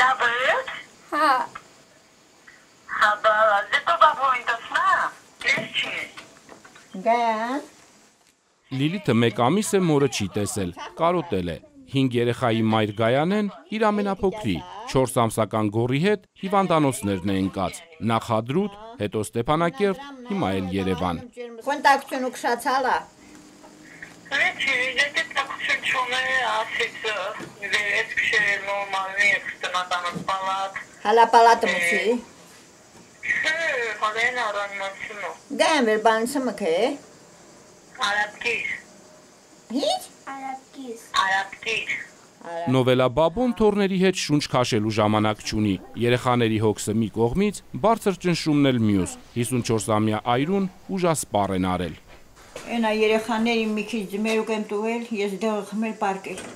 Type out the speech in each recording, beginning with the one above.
Նաբրդ, Հա, հաբա, դեպո բաբույն դասնա, ես չի։ Գան։ Լիլիթը մեկ ամիս է մորը չի տեսել, կարոտել է։ 5 երեխայի մայր Գայանեն իր ամենափոքրի 4 ամսական գորի հետ հիվանդանոցներն է ընկած։ Նախ Հադրուտ, հետո Ստեփանակերտ, հիմա էլ Երևան։ Կոնտակտյուն ուքշացալա։ Վերջի, եթե տակություն չունե, ասից վերես քշել նորմալնի էքստենատանոց պալատ, Հալապալատը մուքի։ չէ, հալեն արաննացնո, Գան վեր բանցը մքը։ արապկիր, Հիչ։ արաբկիս։ արապկիր, Նովելա Բաբոն թորների հետ շունչ քաշելու ժամանակ չունի։ Երեխաների հոգսը մի կողմից, բարձր ճնշումն էլ մյուս։ 54-ամյա այրուն ուժասպառ են արել։ Այնա երեխաների մի քիչ ձմերուկ եմ տուել, ես դեղը խմել պարկել։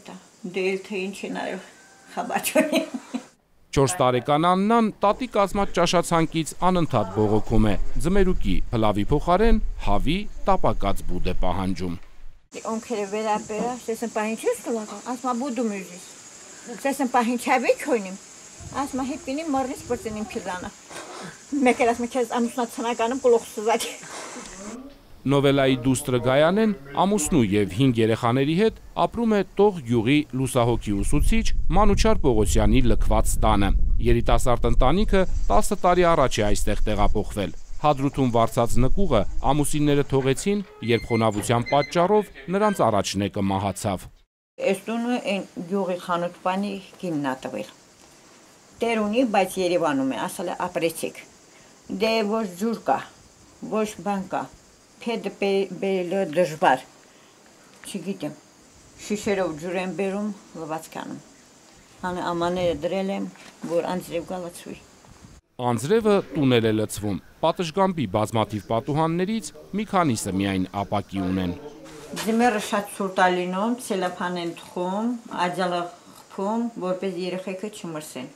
Էտա, դել թե ինչ են արել խաբաչոնի։ 4 տարեկան Աննան տատի կազմած ճաշացանկից անընդհատ բողոքում է։ Ձմերուկի փլավի փոխարեն հավի տապակած բուդ է պահանջում։ Օնքերը վերապերա, սեսն պահին չես կլակա, ասմա բուդու մյուզիս։ Սեսն պահին չավի քոյնիմ։ Ասմա հիպինի մորնից պրծենիմ քիզանը։ Մեկ էլ ասմա քեզ ամուսնացանականում կլոխսուզակ։ Նովելայի դուստրը Գայանեն ամուսնու եւ 5 երեխաների հետ ապրում է Տող գյուղի լուսահոգի ուսուցիչ Մանուչար Պողոսյանի լքված տանը։ Երիտասարդ ընտանիքը 10 տարի առաջ է այստեղ տեղափոխվել։ Հադրութում վարձած նկուղը ամուսինները թողեցին, երբ խոնավության պատճառով նրանց առաջնեկը մահացավ։ Այս տունը այն գյուղի խանութպանի գիմնատվել։ Տեր ունի, բայց Երևանում է, ասել է ապրեցիք։ Դե ոչ ջուր կա, ոչ բան կա։ Փեդը բերելը դժվար։ Չգիտեմ։ Շիշերով ջուր եմ բերում, լվացքանում։ Անը ամաները դրել եմ, որ անձրև գալացվի։ Անձրևը տունել է լցվում։ Պատշգամբի բազմաթիվ պատուհաններից մի քանիսը միայն ապակի ունեն։ Ձմեռը շատ ցուրտ է լինում, ցելոփան են թխում, աջալը խփում, որպես երեխեքը չմրսեն։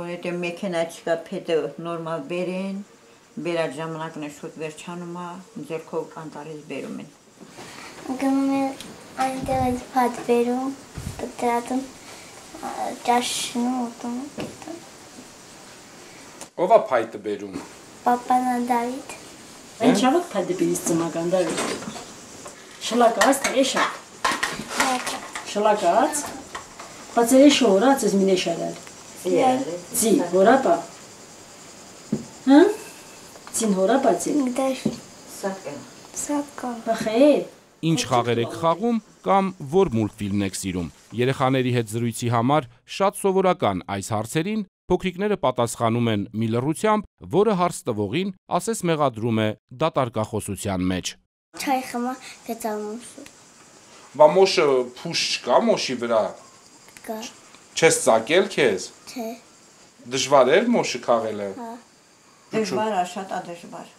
Որովհետև մեքենա չկա, փետը նորմալ բերեն, բերած ժամանակն է շուտ վերջանում է, ձերքով անտարից բերում են։ Գնում է այնտեղ ես փաթ վերում, դրատում ճաշնում ուտում։ Ո՞վ է փայտը բերում։ Պապանա Դավիթ։ Ինչավոք փայդեպից ծմական դարի։ Շլակած թե էշա։ Շլակած։ Բացել շորած ես մինե շարալ։ Ձի, հորապա։ Հա? Ձին հորապա ձի։ Դաշ Սակեն։ սակա։ Ինչ Բախե։ խաղեր եք խաղում կամ որ մուլտֆիլմ եք սիրում։ Երեխաների հետ զրույցի համար շատ սովորական այս հարցերին փոքրիկները պատասխանում են մի լռությամբ, որը հարց տվողին ասես մեղադրում է դատարկախոսության մեջ։ Չայ խմա գծամուշ Բա մոշը փուշ չկա մոշի վրա։ կա։ Չես ծակել քեզ։ Չէ։ Դժվար էր մոշը քաղելը։ Դժվար է, շատ է դժվար։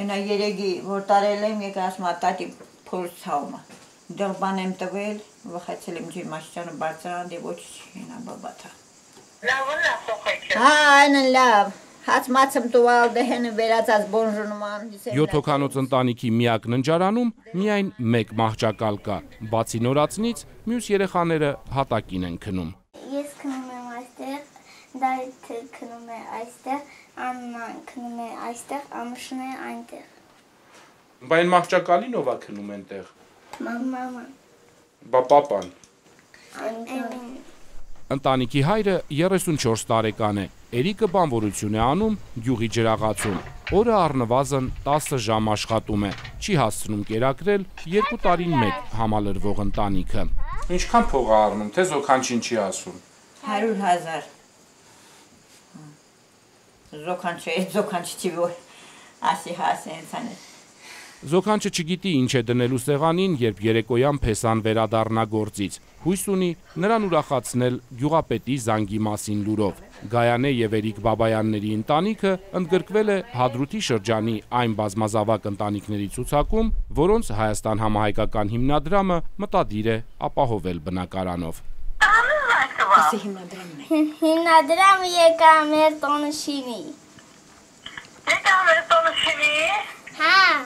Այնա երեգի, որ տարել եմ, եկա ասում է տատի փորձ ցաումը։ Դեռ բան եմ տվել, վխեցել եմ ջի մաշճանը բարձրան, դե ոչ չինա բաբաթա։ լավ լավ խոխեք է, Հա, այնն լավ։ Հաց մացım տուալ դեհենը վերածած բոնժուրման։ 7 հոգանոց ընտանիքի միակ ննջարանում միայն մեկ մահճակալ կա։ Բացի նորածնից, մյուս երեխաները հատակին են քնում։ Ես քնում եմ այստեղ, Դավիթը քնում է այստեղ, Աննան քնում է այստեղ, Ամուշն է այնտեղ։ Բա այն մահճակալին ով է քնում այնտեղ։ Մաման։ Բա papan։ Այնտեղ։ Ընտանիքի հայրը 34 տարեկան է։ Էրիկը բանվորություն է անում գյուղի ջրաղացում։ Օրը առնվազն 10 ժամ աշխատում է։ Չի հասցնում կերակրել 2 տարին մեկ համալրվող ընտանիքը։ Ինչքան փող է առնում, թե զոքանչին չի ասում։ 100.000։ Զոքան չէ, զոքան չի որ ասի հասեն ցանը։ Զոքանչը չգիտի ինչ է դնելու սեղանին, երբ երեկոյան փեսան վերադառնա գործից։ Հույս ունի նրան ուրախացնել գյուղապետի զանգի մասին լուրով։ Գայանե եւ Էրիկ Բաբայանների ընտանիքը ընդգրկվել է Հադրութի շրջանի այն բազմազավակ ընտանիքների ցուցակում, որոնց Հայաստան համահայկական հիմնադրամը մտադիր է ապահովել բնակարանով։ Hinadram yekamir tonshini. Yekamir tonshini? Haa.